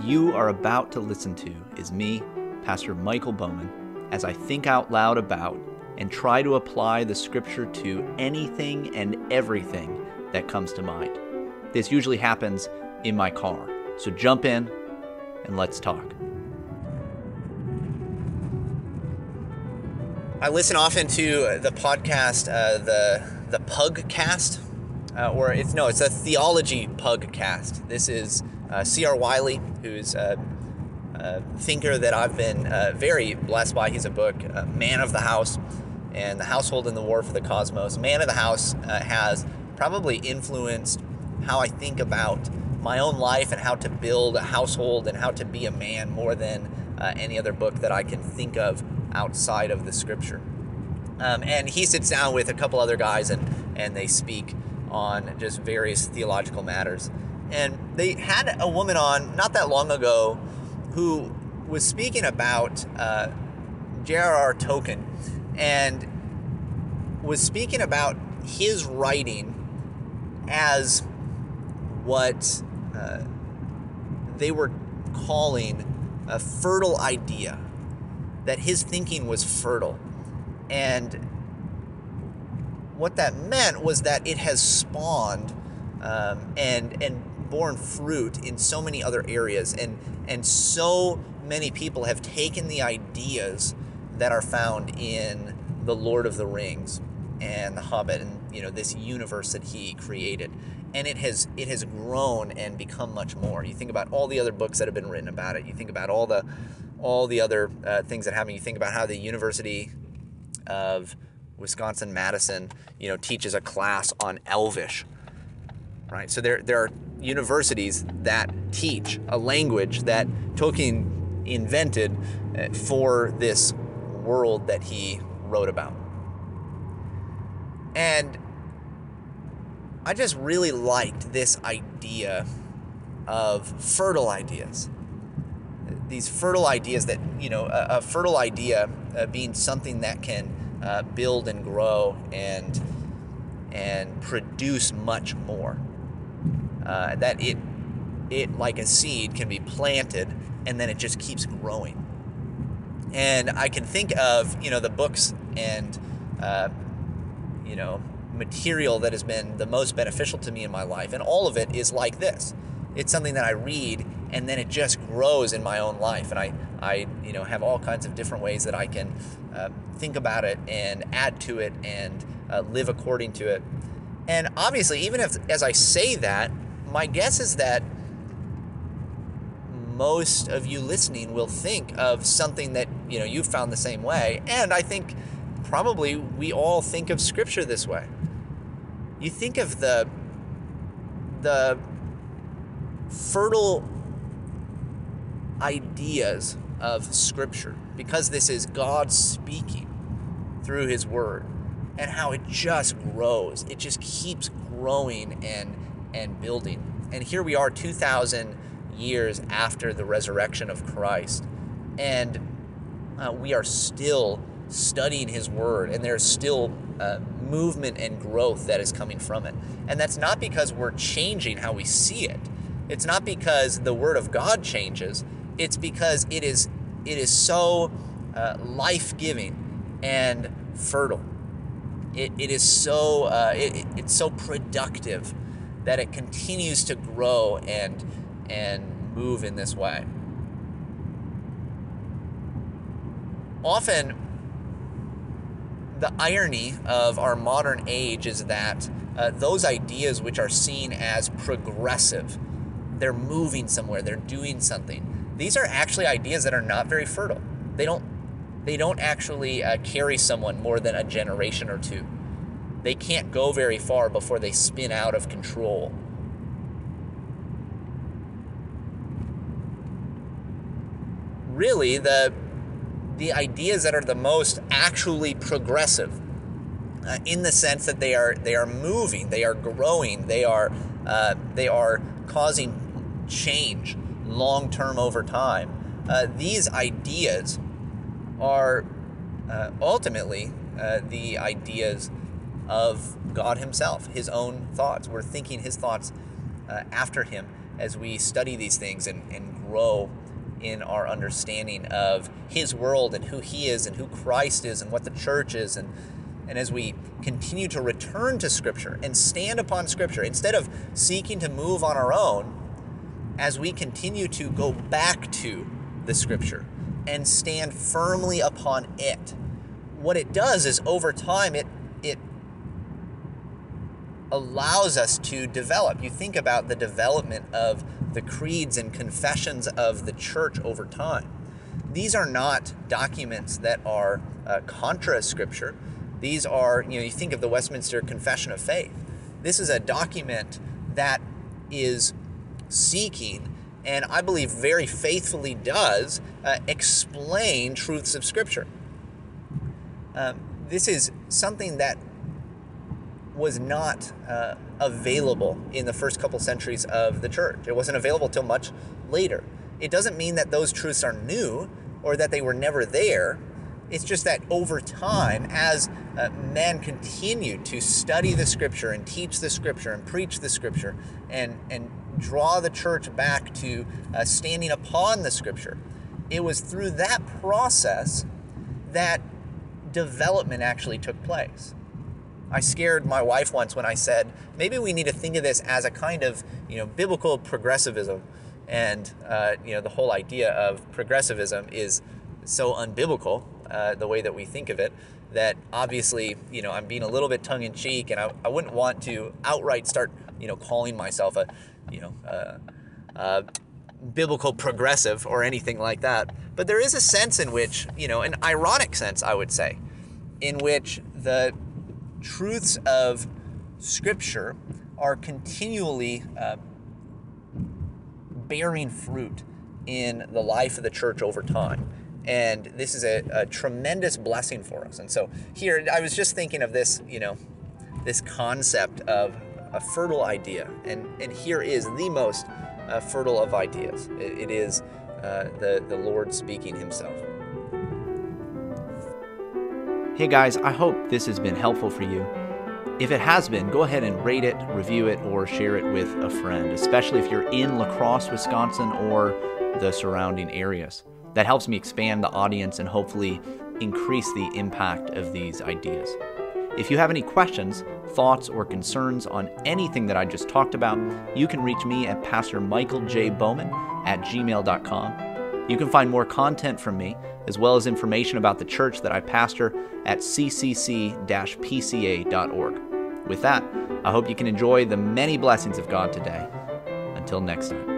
You are about to listen to is me, Pastor Michael Bowman, as I think out loud about and try to apply the scripture to anything and everything that comes to mind. This usually happens in my car. So jump in and let's talk. I listen often to the podcast, uh, the the Pugcast, uh, or it's no, it's a theology Pugcast. This is uh, C.R. Wiley, who's a, a, thinker that I've been uh, very blessed by. He's a book, uh, Man of the House, and the Household in the War for the Cosmos. Man of the House uh, has probably influenced how I think about my own life and how to build a household and how to be a man more than uh, any other book that I can think of outside of the scripture. Um, and he sits down with a couple other guys and, and they speak on just various theological matters. And they had a woman on not that long ago who was speaking about uh, J.R.R. Tolkien and was speaking about his writing as what uh, they were calling a fertile idea, that his thinking was fertile. And what that meant was that it has spawned um, and, and borne fruit in so many other areas. And and so many people have taken the ideas that are found in the Lord of the Rings and the Hobbit and you know this universe that he created. And it has it has grown and become much more. You think about all the other books that have been written about it. You think about all the all the other uh, things that happen. You think about how the University of Wisconsin Madison you know teaches a class on Elvish right so there there are universities that teach a language that Tolkien invented uh, for this world that he wrote about. And I just really liked this idea of fertile ideas. These fertile ideas that, you know, a, a fertile idea uh, being something that can uh, build and grow and and produce much more uh, that it it like a seed can be planted and then it just keeps growing. And I can think of you know the books and uh, you know material that has been the most beneficial to me in my life, and all of it is like this. It's something that I read and then it just grows in my own life, and I I you know have all kinds of different ways that I can uh, think about it and add to it and uh, live according to it. And obviously, even if as I say that, my guess is that most of you listening will think of something that you know you found the same way. And i think probably we all think of scripture this way. You think of the the fertile ideas of scripture because this is god speaking through his word and how it just grows it just keeps growing and and building. And here we are 2,000 years after the resurrection of Christ. And uh, we are still studying his word, and there's still uh, movement and growth that is coming from it. And that's not because we're changing how we see it. It's not because the word of God changes. It's because it is it is so uh, life giving and fertile. It, it is so uh, it, it's so productive that it continues to grow and and move in this way. Often, the irony of our modern age is that uh, those ideas which are seen as progressive, they're moving somewhere, they're doing something. These are actually ideas that are not very fertile. They don't they don't actually uh, carry someone more than a generation or two they can't go very far before they spin out of control. Really, the the ideas that are the most actually progressive, uh, in the sense that they are they are moving, they are growing, they are uh, they are causing change long term over time. Uh, these ideas are uh, ultimately uh, the ideas of God Himself, His own thoughts. We're thinking His thoughts uh, after Him. as we study these things and, and grow in our understanding of His world and who He is and who Christ is and what the church is. And, and as we continue to return to Scripture and stand upon Scripture, instead of seeking to move on our own, as we continue to go back to the Scripture and stand firmly upon it, what it does is over time it it allows us to develop. You think about the development of the creeds and confessions of the church over time. These are not documents that are uh, contra scripture. These are, you know, you think of the Westminster Confession of Faith. This is a document that is seeking and I believe very faithfully does uh, explain truths of Scripture. Um, this is something that was not uh, available in the first couple centuries of the church. It wasn't available till much later. It doesn't mean that those truths are new or that they were never there. It's just that over time, as uh, men continued to study the scripture and teach the scripture and preach the scripture and, and draw the church back to uh, standing upon the scripture, it was through that process that development actually took place. I scared my wife once when I said, maybe we need to think of this as a kind of, you know, biblical progressivism. And, uh, you know, the whole idea of progressivism is so unbiblical, uh, the way that we think of it, that obviously, you know, I'm being a little bit tongue in cheek and I, I wouldn't want to outright start, you know, calling myself a, you know, uh, uh, biblical progressive or anything like that. But there is a sense in which, you know, an ironic sense, I would say, in which the truths of Scripture are continually uh, bearing fruit in the life of the church over time. And this is a, a, tremendous blessing for us. And so here, I was just thinking of this, you know, this concept of a fertile idea. And, and here is the most uh, fertile of ideas. it, it is uh, the, the Lord speaking Himself. Hey guys, I hope this has been helpful for you. If it has been, go ahead and rate it, review it, or share it with a friend, especially if you're in La Crosse, Wisconsin, or the surrounding areas. That helps me expand the audience and hopefully increase the impact of these ideas. If you have any questions, thoughts, or concerns on anything that I just talked about, you can reach me at Pastor Michael J. Bowman at gmail.com. You can find more content from me, as well as information about the church that I pastor at ccc pca.org. With that, I hope you can enjoy the many blessings of God today. Until next time.